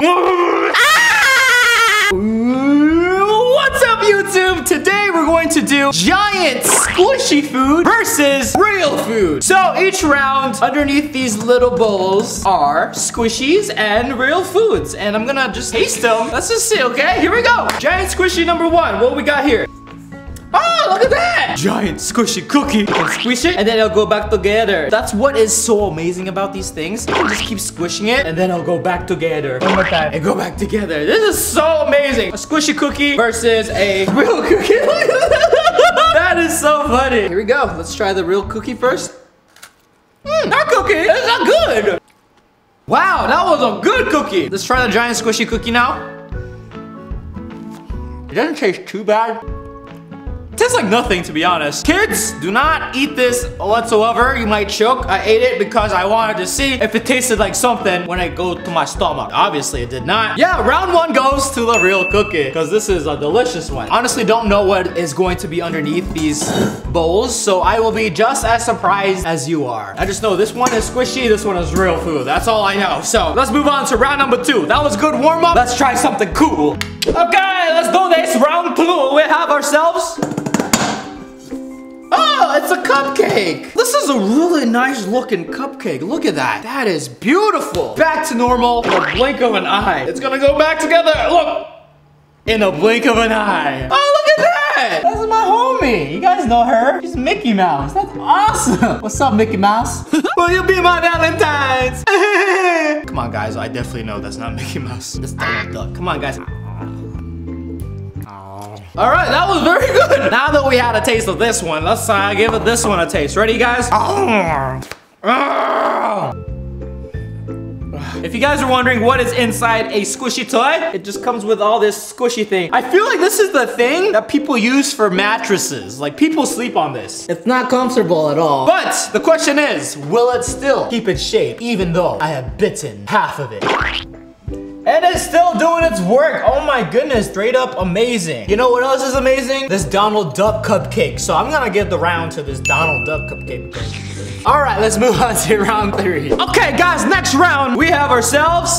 What's up, YouTube? Today we're going to do giant squishy food versus real food. So each round underneath these little bowls are squishies and real foods. And I'm gonna just taste them. Let's just see, okay? Here we go. Giant squishy number one. What we got here? Look at that! Giant squishy cookie. And squish it, and then it'll go back together. That's what is so amazing about these things. You can just keep squishing it, and then it'll go back together. One more time. And go back together. This is so amazing. A squishy cookie versus a real cookie. that is so funny. Here we go. Let's try the real cookie first. Mmm, that cookie is not good. Wow, that was a good cookie. Let's try the giant squishy cookie now. It doesn't taste too bad. Tastes like nothing, to be honest. Kids, do not eat this whatsoever. You might choke. I ate it because I wanted to see if it tasted like something when I go to my stomach. Obviously, it did not. Yeah, round one goes to the real cookie because this is a delicious one. Honestly, don't know what is going to be underneath these bowls, so I will be just as surprised as you are. I just know this one is squishy, this one is real food. That's all I know. So let's move on to round number two. That was good warm up. Let's try something cool. Okay, let's do this. Round two. We have ourselves It's a cupcake. This is a really nice looking cupcake. Look at that. That is beautiful. Back to normal in a blink of an eye. It's gonna go back together. Look. In a blink of an eye. Oh, look at that. That's my homie. You guys know her. She's Mickey Mouse. That's awesome. What's up, Mickey Mouse? Will you be my Valentine's? Come on, guys. I definitely know that's not Mickey Mouse. That's Donald Duck. Come on, guys. All right, that was very good. Now that we had a taste of this one, let's uh, give it this one a taste. Ready, guys? If you guys are wondering what is inside a squishy toy, it just comes with all this squishy thing. I feel like this is the thing that people use for mattresses. Like people sleep on this. It's not comfortable at all. But the question is, will it still keep its shape even though I have bitten half of it? And it's still doing its work. Oh my goodness, straight up amazing. You know what else is amazing? This Donald Duck cupcake. So I'm gonna give the round to this Donald Duck cupcake. All right, let's move on to round three. Okay, guys, next round, we have ourselves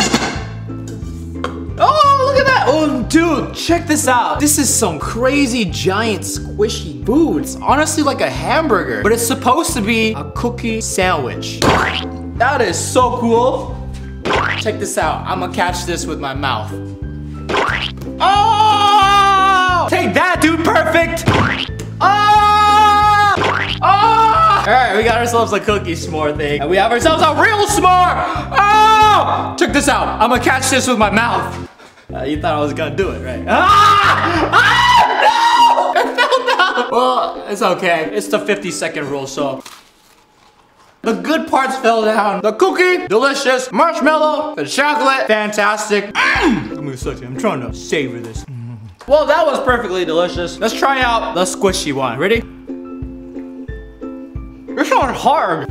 Oh, look at that. Oh, dude, check this out. This is some crazy giant squishy food. It's honestly like a hamburger, but it's supposed to be a cookie sandwich. That is so cool. Check this out. I'm gonna catch this with my mouth. Oh! Take that, dude. Perfect. Oh! Oh! All right, we got ourselves a cookie s'more thing. And we have ourselves a real s'more. Oh! Check this out. I'm gonna catch this with my mouth. Uh, you thought I was gonna do it, right? Ah! Ah! No! It fell down. Well, it's okay. It's the 50 second rule, so. The good parts fell down. The cookie, delicious. Marshmallow, the chocolate, fantastic. Mm. Give me a second, I'm trying to savor this. Mm. Well, that was perfectly delicious. Let's try out the squishy one. Ready? This one's hard.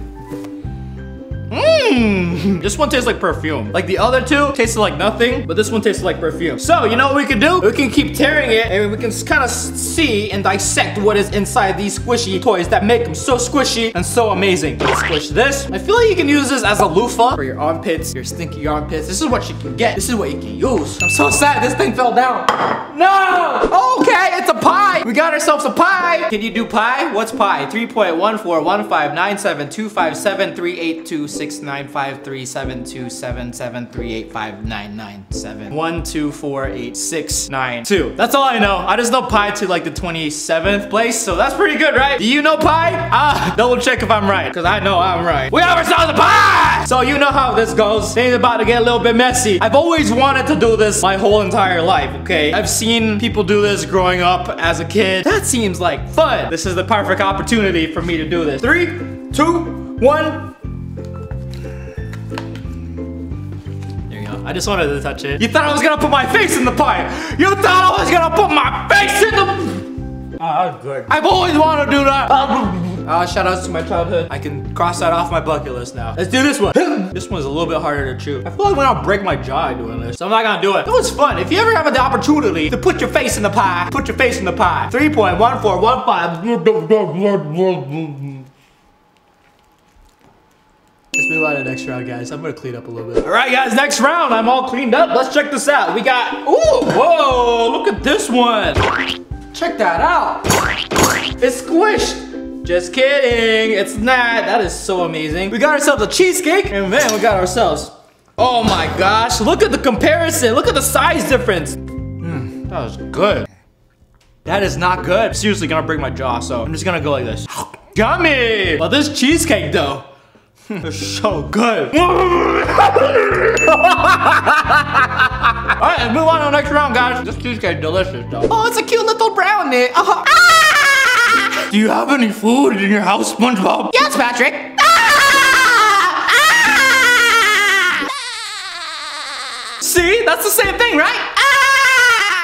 Mmm. This one tastes like perfume. Like the other two tasted like nothing, but this one tastes like perfume. So, you know what we can do? We can keep tearing it and we can kind of see and dissect what is inside these squishy toys that make them so squishy and so amazing. Let's squish this. I feel like you can use this as a loofah for your armpits, your stinky armpits. This is what you can get. This is what you can use. I'm so sad this thing fell down. No! Okay, it's a pie. We got ourselves a pie. Can you do pie? What's pie? 3.1415972573826 six nine five three seven two seven seven three eight five nine nine seven one two four eight six nine two. That's all I know. I just know pi to like the 27th place, so that's pretty good, right? Do you know pi? Ah, double check if I'm right, because I know I'm right. We have ourselves a pie! So you know how this goes. Things about to get a little bit messy. I've always wanted to do this my whole entire life, okay? I've seen people do this growing up as a kid. That seems like fun. This is the perfect opportunity for me to do this. Three, two, one, I just wanted to touch it. You thought I was gonna put my face in the pie. You thought I was gonna put my face in the... Ah, oh, good. I've always wanted to do that. Uh, shout outs to my childhood. I can cross that off my bucket list now. Let's do this one. this one's a little bit harder to chew. I feel like when I'll break my jaw doing this. So I'm not gonna do it. It was fun. If you ever have the opportunity to put your face in the pie, put your face in the pie. 3.1415. Move on to the next round, guys. I'm gonna clean up a little bit. All right, guys, next round. I'm all cleaned up. Let's check this out. We got, ooh, whoa, look at this one. Check that out. It's squished. Just kidding, it's not. That is so amazing. We got ourselves a cheesecake, and then we got ourselves, oh my gosh, look at the comparison. Look at the size difference. Mm, that was good. That is not good. Seriously gonna break my jaw, so I'm just gonna go like this. Yummy! But this cheesecake though, it's so good. Alright, let's move on to the next round, guys. This cheesecake delicious though. Oh, it's a cute little brownie. Uh -huh. Do you have any food in your house, SpongeBob? Yes, Patrick. Ah! Ah! See? That's the same thing, right?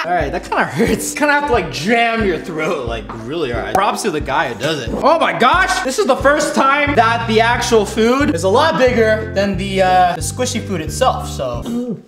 All right, that kind of hurts. Kind of have to like jam your throat, like really hard. Props to the guy who does it. Oh my gosh, this is the first time that the actual food is a lot bigger than the, uh, the squishy food itself, so.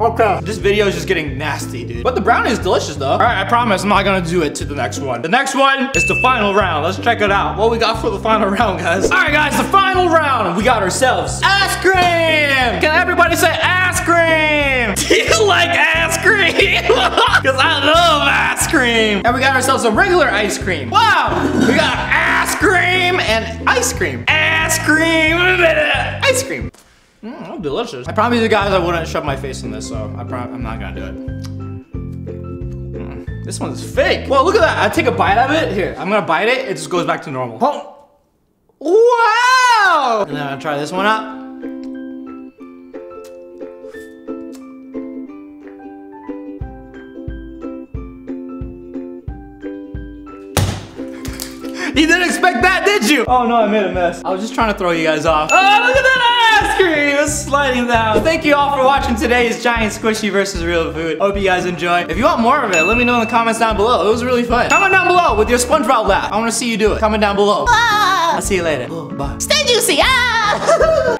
Okay. This video is just getting nasty, dude. But the brownie is delicious, though. All right, I promise I'm not gonna do it to the next one. The next one is the final round. Let's check it out. What we got for the final round, guys? All right, guys, the final round. We got ourselves ice cream. Can everybody say ice cream? Do you like ice cream? Because I love ice cream. And we got ourselves a regular ice cream. Wow, we got ice cream and ice cream. Ice cream, ice cream. Mmm, delicious. I promise you guys I wouldn't shove my face in this, so I I'm not gonna do it. Mm, this one's fake. Well, look at that. I take a bite of it. Here, I'm gonna bite it. It just goes back to normal. Oh. Wow! And then I'm gonna try this one out. You didn't expect that, did you? Oh no, I made a mess. I was just trying to throw you guys off. Oh, look at that ice cream! It's sliding down. Thank you all for watching today's Giant Squishy versus Real Food. Hope you guys enjoy. If you want more of it, let me know in the comments down below. It was really fun. Comment down below with your SpongeBob laugh. I want to see you do it. Comment down below. Ah. I'll see you later. Oh, bye. Stay juicy. Ah.